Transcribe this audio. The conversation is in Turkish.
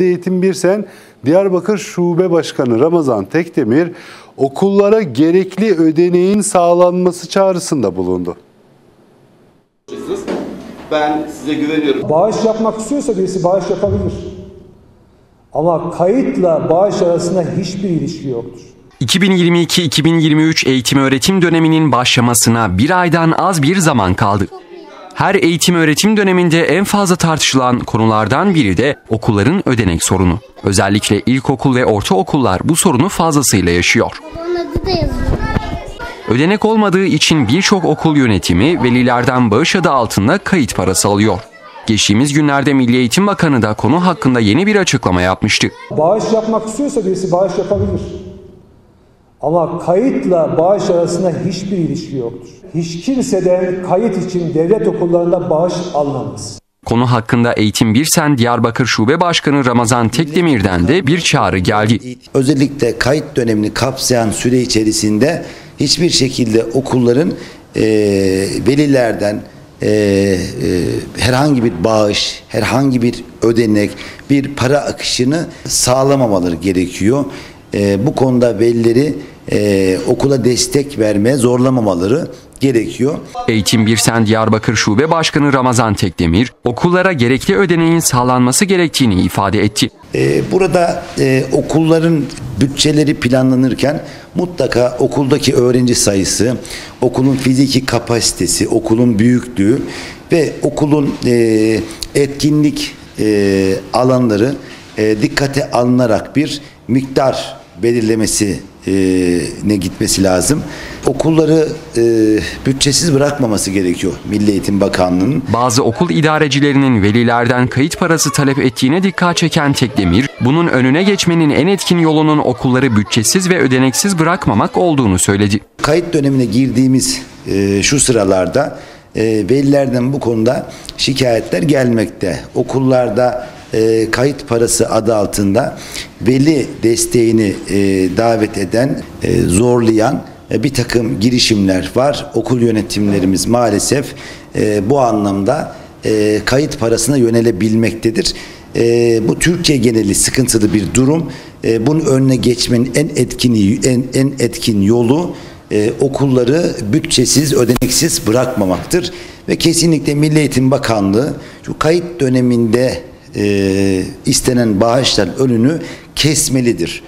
Eğitim Birsen Diyarbakır Şube Başkanı Ramazan Tekdemir okullara gerekli ödeneğin sağlanması çağrısında bulundu. Ben size güveniyorum. Bağış yapmak istiyorsa birisi bağış yapabilir. Ama kayıtla bağış arasında hiçbir ilişki yoktur. 2022-2023 eğitim öğretim döneminin başlamasına bir aydan az bir zaman kaldı. Her eğitim öğretim döneminde en fazla tartışılan konulardan biri de okulların ödenek sorunu. Özellikle ilkokul ve ortaokullar bu sorunu fazlasıyla yaşıyor. Ödenek olmadığı için birçok okul yönetimi velilerden bağış adı altında kayıt parası alıyor. Geçtiğimiz günlerde Milli Eğitim Bakanı da konu hakkında yeni bir açıklama yapmıştı. Bağış yapmak istiyorsa birisi bağış yapabilir. Ama kayıtla bağış arasında hiçbir ilişki yoktur. Hiç kimseden kayıt için devlet okullarında bağış alınamaz. Konu hakkında Eğitim Birsen Diyarbakır Şube Başkanı Ramazan Tekdemir'den de bir çağrı geldi. Özellikle kayıt dönemini kapsayan süre içerisinde hiçbir şekilde okulların e, velilerden e, e, herhangi bir bağış, herhangi bir ödenek, bir para akışını sağlamamaları gerekiyor. E, bu konuda velileri e, okula destek vermeye zorlamamaları gerekiyor. Eğitim Birsen Diyarbakır Şube Başkanı Ramazan Tekdemir, okullara gerekli ödeneğin sağlanması gerektiğini ifade etti. Ee, Burada e, okulların bütçeleri planlanırken mutlaka okuldaki öğrenci sayısı, okulun fiziki kapasitesi, okulun büyüklüğü ve okulun e, etkinlik e, alanları e, dikkate alınarak bir miktar belirlemesi e, ne gitmesi lazım. Okulları e, bütçesiz bırakmaması gerekiyor Milli Eğitim Bakanlığı'nın. Bazı okul idarecilerinin velilerden kayıt parası talep ettiğine dikkat çeken Tekdemir, bunun önüne geçmenin en etkin yolunun okulları bütçesiz ve ödeneksiz bırakmamak olduğunu söyledi. kayıt dönemine girdiğimiz e, şu sıralarda e, velilerden bu konuda şikayetler gelmekte. Okullarda e, kayıt parası adı altında veli desteğini e, davet eden, e, zorlayan e, bir takım girişimler var. Okul yönetimlerimiz maalesef e, bu anlamda e, kayıt parasına yönelebilmektedir. E, bu Türkiye geneli sıkıntılı bir durum. E, bunun önüne geçmenin en etkin en, en etkin yolu e, okulları bütçesiz, ödeneksiz bırakmamaktır. Ve kesinlikle Milli Eğitim Bakanlığı şu kayıt döneminde e, istenen bağışların önünü kesmelidir.